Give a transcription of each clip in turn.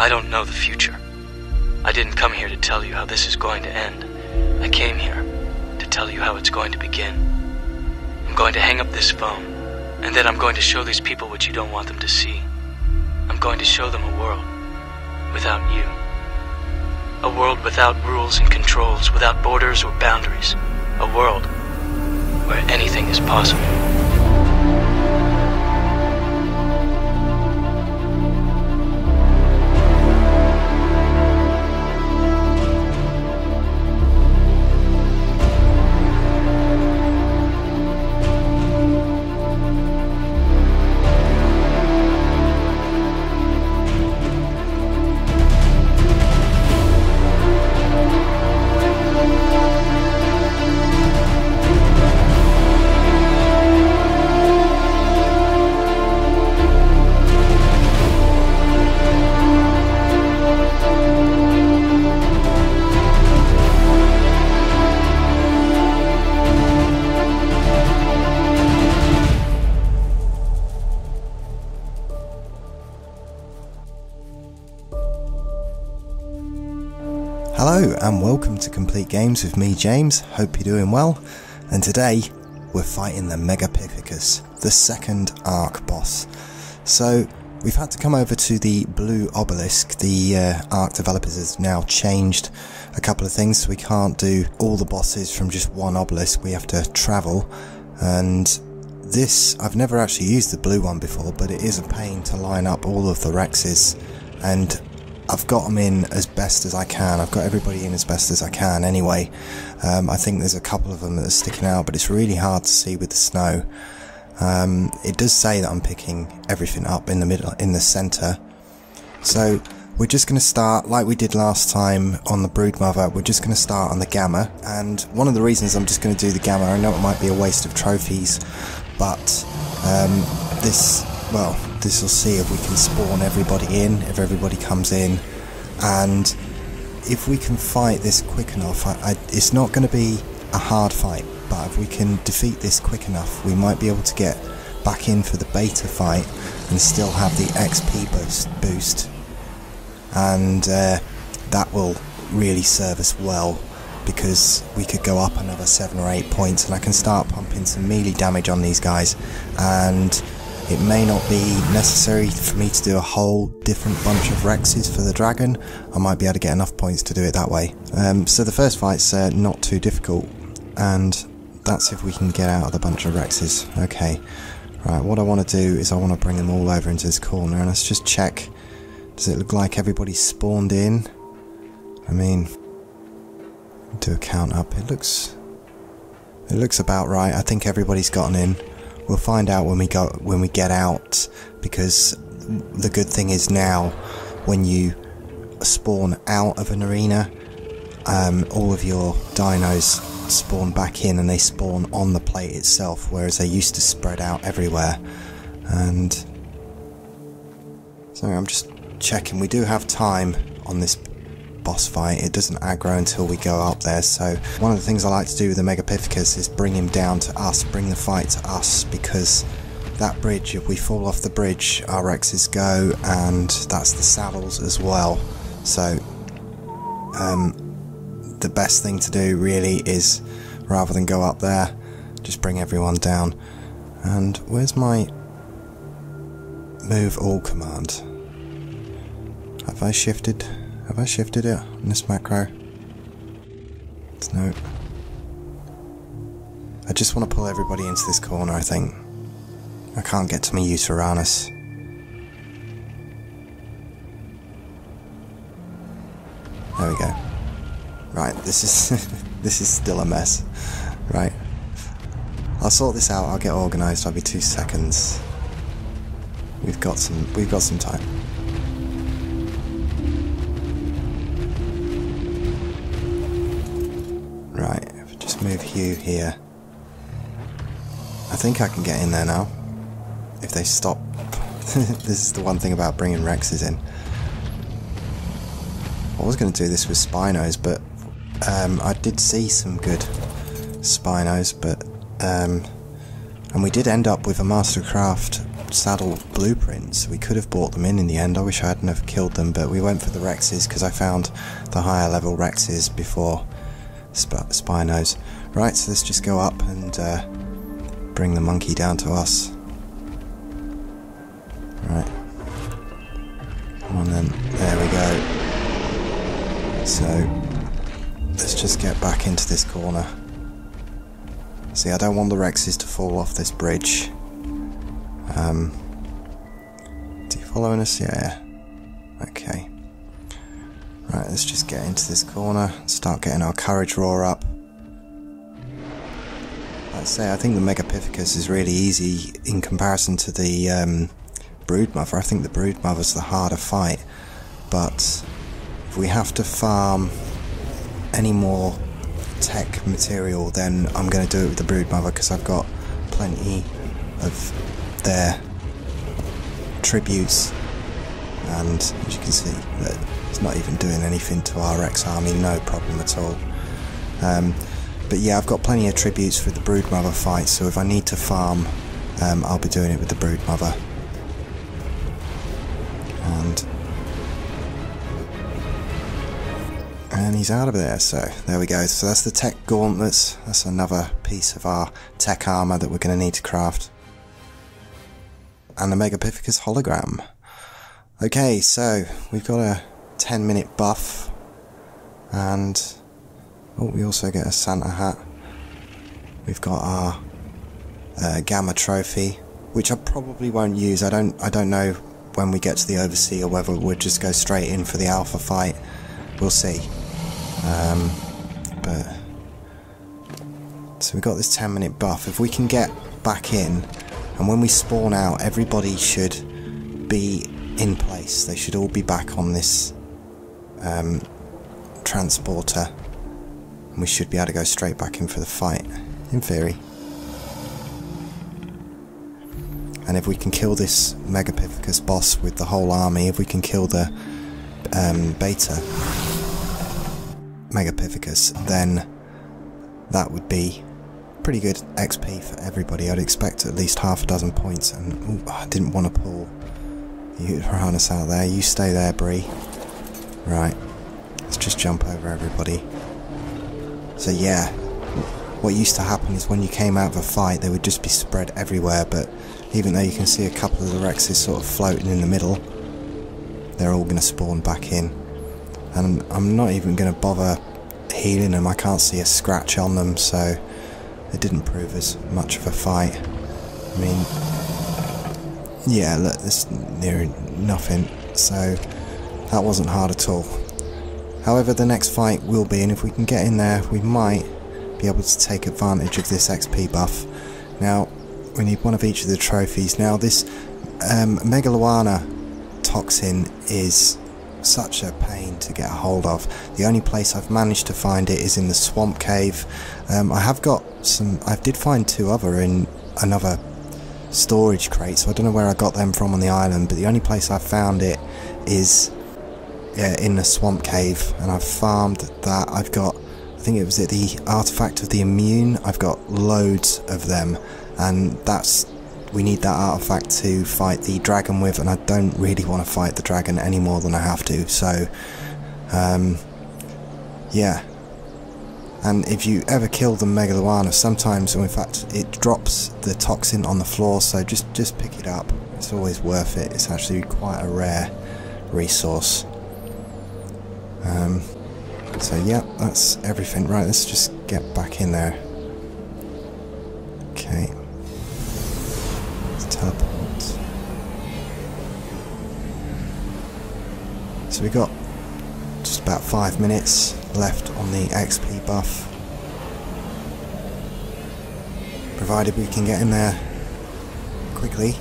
I don't know the future. I didn't come here to tell you how this is going to end. I came here to tell you how it's going to begin. I'm going to hang up this phone, and then I'm going to show these people what you don't want them to see. I'm going to show them a world without you. A world without rules and controls, without borders or boundaries. A world where anything is possible. Hello and welcome to Complete Games with me, James. Hope you're doing well. And today we're fighting the Megapithecus, the second Ark boss. So we've had to come over to the Blue Obelisk. The uh, Ark developers have now changed a couple of things, so we can't do all the bosses from just one obelisk. We have to travel, and this I've never actually used the blue one before, but it is a pain to line up all of the Rexes and I've got them in as best as I can. I've got everybody in as best as I can anyway. Um, I think there's a couple of them that are sticking out, but it's really hard to see with the snow. Um, it does say that I'm picking everything up in the middle, in the centre. So we're just going to start like we did last time on the Broodmother. We're just going to start on the Gamma, and one of the reasons I'm just going to do the Gamma, I know it might be a waste of trophies, but um, this, well, this will see if we can spawn everybody in, if everybody comes in, and if we can fight this quick enough, I, I, it's not going to be a hard fight, but if we can defeat this quick enough, we might be able to get back in for the beta fight and still have the XP boost, boost. and uh, that will really serve us well because we could go up another 7 or 8 points and I can start pumping some melee damage on these guys and it may not be necessary for me to do a whole different bunch of Rexes for the dragon. I might be able to get enough points to do it that way. Um, so the first fight's uh, not too difficult, and that's if we can get out of the bunch of Rexes. Okay, right, what I want to do is I want to bring them all over into this corner, and let's just check. Does it look like everybody's spawned in? I mean, do a count up. It looks, it looks about right. I think everybody's gotten in. We'll find out when we go when we get out because the good thing is now when you spawn out of an arena, um, all of your dinos spawn back in and they spawn on the plate itself, whereas they used to spread out everywhere. And so I'm just checking. We do have time on this boss fight. It doesn't aggro until we go up there, so one of the things I like to do with the Megapithecus is bring him down to us, bring the fight to us, because that bridge, if we fall off the bridge, our Rexes go, and that's the saddles as well. So, um, the best thing to do really is, rather than go up there, just bring everyone down. And where's my move all command? Have I shifted? Have I shifted it in this macro? It's no. I just want to pull everybody into this corner, I think. I can't get to my Yutyrannus. There we go. Right, this is this is still a mess. Right. I'll sort this out, I'll get organised, I'll be two seconds. We've got some we've got some time. Move Hugh here. I think I can get in there now. If they stop. this is the one thing about bringing Rexes in. I was going to do this with Spinos, but um, I did see some good Spinos, but. Um, and we did end up with a Mastercraft saddle blueprints. We could have bought them in in the end. I wish I hadn't have killed them, but we went for the Rexes because I found the higher level Rexes before Sp- Spinos. Right, so let's just go up and uh, bring the monkey down to us. Right. Come on then. There we go. So, let's just get back into this corner. See, I don't want the Rexes to fall off this bridge. Um, is he following us? Yeah. Okay. Right, let's just get into this corner, and start getting our courage roar up. I say, I think the Megapithecus is really easy in comparison to the um, Broodmother. I think the Broodmother's the harder fight, but if we have to farm any more tech material, then I'm going to do it with the Broodmother because I've got plenty of their tributes, and as you can see, it's not even doing anything to our Rex army, no problem at all. Um, but yeah, I've got plenty of tributes for the Broodmother fight, so if I need to farm, um, I'll be doing it with the Broodmother. And and he's out of there, so there we go. So that's the tech gauntlets. That's another piece of our tech armor that we're going to need to craft. And the Megapithecus hologram. Okay, so we've got a 10 minute buff, and oh, we also get a Santa hat. We've got our uh, Gamma trophy, which I probably won't use. I don't. I don't know when we get to the Overseer or whether we'll just go straight in for the Alpha fight. We'll see. Um, but so we got this 10 minute buff. If we can get back in, and when we spawn out, everybody should be in place. They should all be back on this um, transporter. We should be able to go straight back in for the fight, in theory. And if we can kill this Megapithecus boss with the whole army, if we can kill the um, beta Megapithecus, then that would be pretty good XP for everybody. I'd expect at least half a dozen points. And ooh, I didn't want to pull harness out there. You stay there, Bree. Right. Let's just jump over everybody. So yeah, what used to happen is when you came out of a fight, they would just be spread everywhere. But even though you can see a couple of the Rexes sort of floating in the middle, they're all going to spawn back in. And I'm not even going to bother healing them. I can't see a scratch on them, so it didn't prove as much of a fight. I mean, yeah, look, there's nothing, so that wasn't hard at all. However, the next fight will be, and if we can get in there, we might be able to take advantage of this XP buff. Now, we need one of each of the trophies. Now, this um, Megalania toxin is such a pain to get a hold of. The only place I've managed to find it is in the swamp cave. Um, I have got some, I did find two other in another storage crate, so I don't know where I got them from on the island, but the only place I found it is yeah, in the swamp cave, and I've farmed that. I've got, I think it was the artifact of the immune, I've got loads of them, and that's we need that artifact to fight the dragon with, and I don't really want to fight the dragon any more than I have to. So, um, yeah. And if you ever kill the Megalania, sometimes, in fact, it drops the toxin on the floor. So just just pick it up. It's always worth it. It's actually quite a rare resource. Um, so yeah, that's everything. Right, let's just get back in there. Okay teleport. So we got just about five minutes left on the XP buff. Provided we can get in there quickly.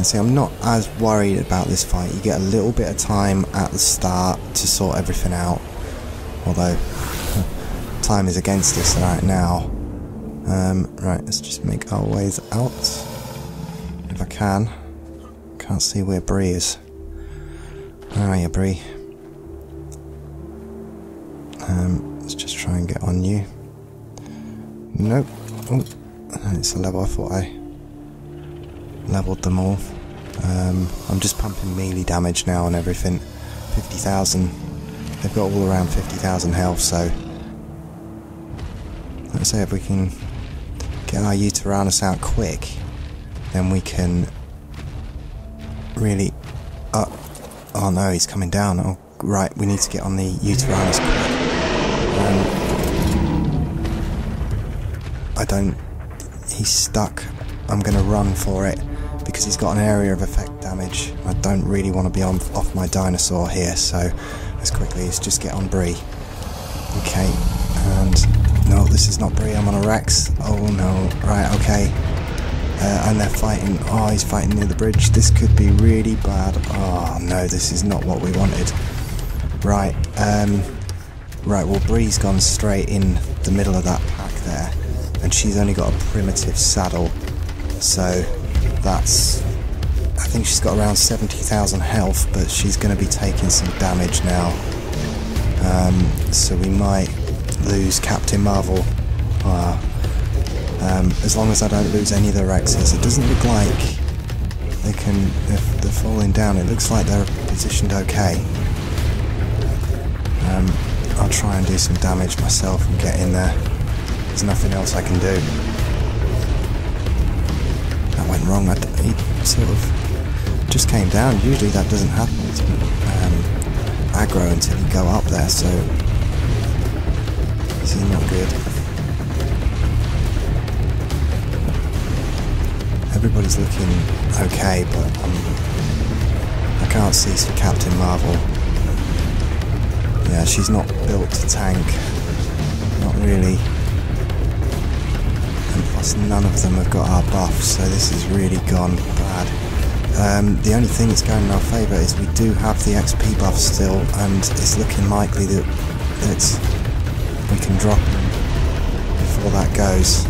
And see, I'm not as worried about this fight. You get a little bit of time at the start to sort everything out. Although, time is against us right now. Um, right, let's just make our ways out. If I can. Can't see where Bree is. Where are you, Bree? Um, let's just try and get on you. Nope. Oh, it's a level. I thought I leveled them all. Um, I'm just pumping melee damage now and everything. 50,000. They've got all around 50,000 health, so... Let's say if we can get our Yutyrannus out quick, then we can really... Uh, oh no, he's coming down. Oh, right, we need to get on the Yutyrannus quick. Um, I don't... He's stuck. I'm going to run for it because he's got an area of effect damage. I don't really want to be on off my dinosaur here, so as quickly as just get on Bree. Okay, and no, this is not Bree, I'm on a Rex. Oh no, right, okay. Uh, and they're fighting, oh, he's fighting near the bridge. This could be really bad. Oh no, this is not what we wanted. Right, um, right, well, Bree's gone straight in the middle of that pack there, and she's only got a primitive saddle, so that's I think she's got around 70,000 health, but she's going to be taking some damage now. Um, so we might lose Captain Marvel. Uh, um, as long as I don't lose any of the Rexes. It doesn't look like they can, if they're falling down, it looks like they're positioned okay. Um, I'll try and do some damage myself and get in there. There's nothing else I can do went wrong. I, he sort of just came down. Usually that doesn't happen. It's um, aggro until you go up there, so this is not good. Everybody's looking okay, but um, I can't see Captain Marvel. Yeah, she's not built to tank. Not really none of them have got our buffs, so this has really gone bad. Um, the only thing that's going in our favour is we do have the XP buff still, and it's looking likely that, that we can drop before that goes.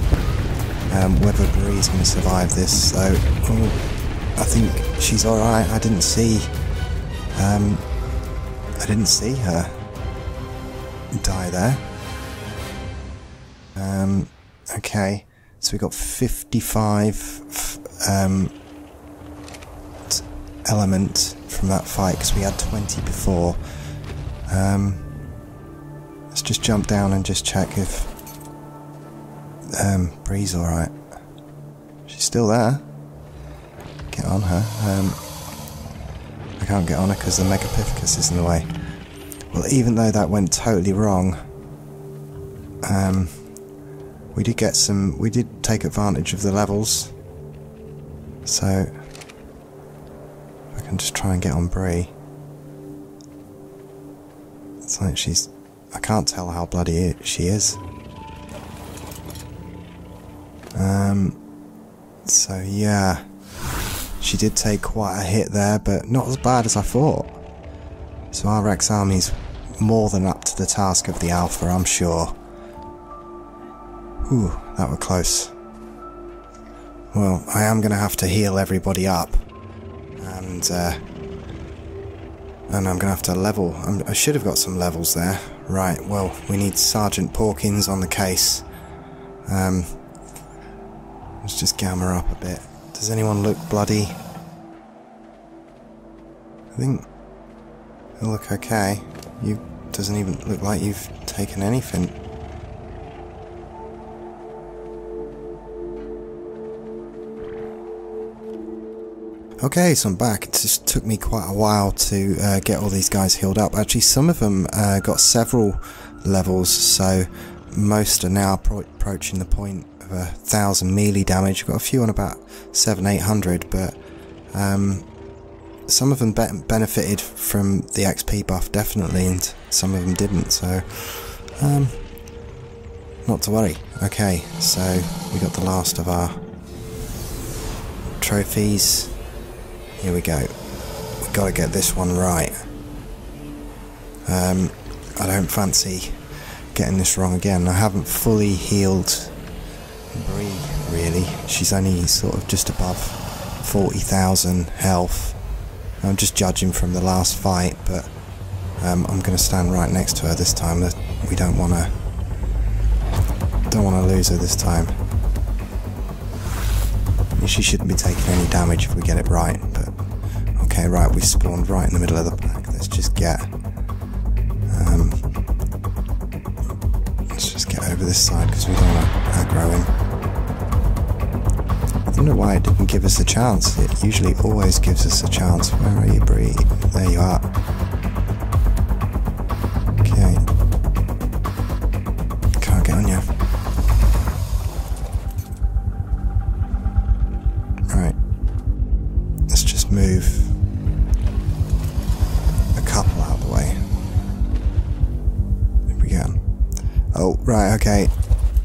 Um, whether Bree's going to survive this, so oh, I think she's alright. I didn't see, um, I didn't see her die there. Um, okay. So we got 55 um, element from that fight because we had 20 before. Um, let's just jump down and just check if um, Bree's alright. She's still there. Get on her. Um, I can't get on her because the Megapithecus is in the way. Well, even though that went totally wrong, um, we did get some, we did take advantage of the levels. So, I can just try and get on Bree. It's like she's, I can't tell how bloody she is. Um, so yeah, she did take quite a hit there, but not as bad as I thought. So our Rex army's more than up to the task of the Alpha, I'm sure. Whew, that were close. Well, I am going to have to heal everybody up. And, uh, and I'm going to have to level. I'm, i should have got some levels there. Right, well, we need Sergeant Porkins on the case. Um, let's just gamma up a bit. Does anyone look bloody? I think they look okay. You doesn't even look like you've taken anything. Okay, so I'm back. It just took me quite a while to uh, get all these guys healed up. Actually, some of them uh, got several levels, so most are now appro approaching the point of a thousand melee damage. I've Got a few on about seven, eight hundred, but um, some of them be benefited from the XP buff definitely, and some of them didn't. So, um, not to worry. Okay, so we got the last of our trophies. Here we go. We've got to get this one right. Um, I don't fancy getting this wrong again. I haven't fully healed Bree, really. She's only sort of just above 40,000 health. I'm just judging from the last fight, but um, I'm going to stand right next to her this time. We don't want to Don't want to lose her this time. She shouldn't be taking any damage if we get it right. Okay, right, we spawned right in the middle of the pack. Let's just get... Um, let's just get over this side because we don't want aggro him. I don't why it didn't give us a chance. It usually always gives us a chance. Where are you, Bree? There you are. Okay. Can't get on you. Right. Let's just move Oh, right, okay.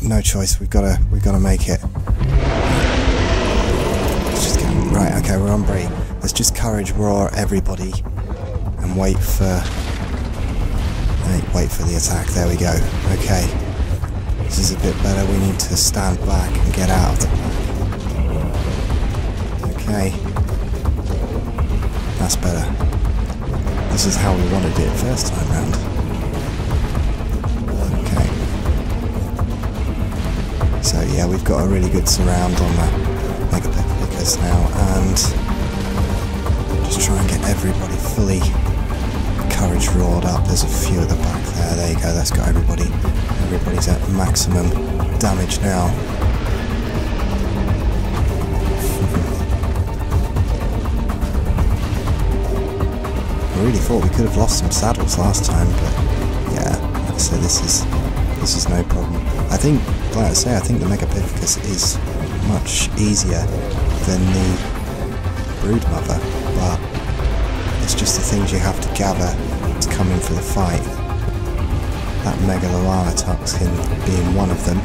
No choice. We've gotta we've gotta make it. Get right, okay, we're on Bree. Let's just courage roar everybody and wait for eh, wait for the attack. There we go. Okay. This is a bit better. We need to stand back and get out of the pack. Okay. That's better. This is how we wanted it first time round. So yeah, we've got a really good surround on the Megapithecus now and just try and get everybody fully courage roared up. There's a few at the back there. There you go. That's got everybody. Everybody's at maximum damage now. I really thought we could have lost some saddles last time, but yeah, So this is this is no problem. I think, like I say, I think the Megapithecus is much easier than the Broodmother, but it's just the things you have to gather to come in for the fight. That Megalania toxin being one of them.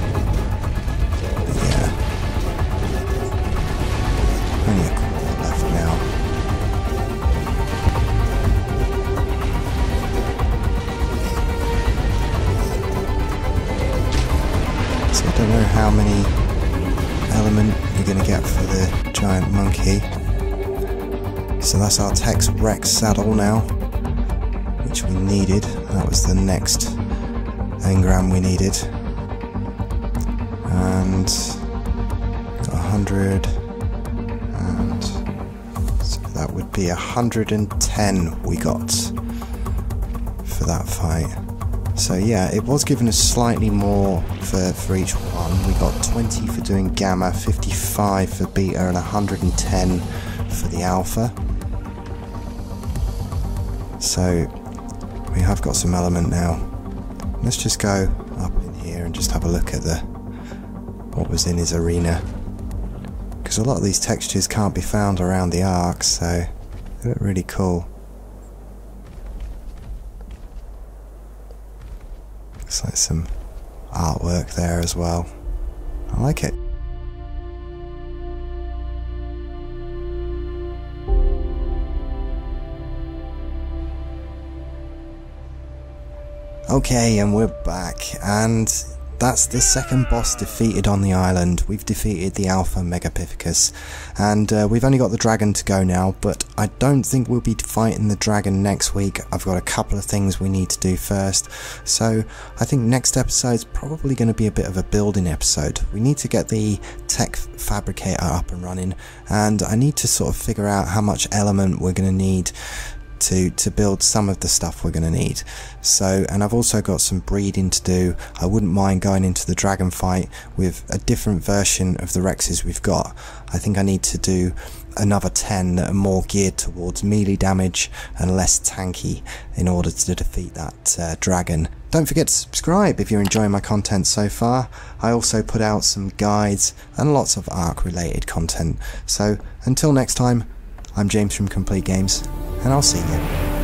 Monkey. So that's our Tek Rex saddle now, which we needed. That was the next engram we needed. And got 100 and so that would be 110 we got for that fight. So yeah, it was given us slightly more for, for each one. We got 20 for doing gamma, 55 for beta, and 110 for the alpha. So we have got some element now. Let's just go up in here and just have a look at the what was in his arena. Because a lot of these textures can't be found around the ark, so they look really cool. Looks like some artwork there as well. I like it. Okay, and we're back, and that's the second boss defeated on the island. We've defeated the Alpha Megapithecus, and uh, we've only got the dragon to go now, but I don't think we'll be fighting the dragon next week. I've got a couple of things we need to do first, so I think next episode's probably going to be a bit of a building episode. We need to get the tech fabricator up and running, and I need to sort of figure out how much element we're going to need to to build some of the stuff we're going to need so and I've also got some breeding to do I wouldn't mind going into the dragon fight with a different version of the Rexes we've got I think I need to do another 10 that are more geared towards melee damage and less tanky in order to defeat that uh, dragon don't forget to subscribe if you're enjoying my content so far. I also put out some guides and lots of ARK related content. So until next time, I'm James from Complete Games, and I'll see you.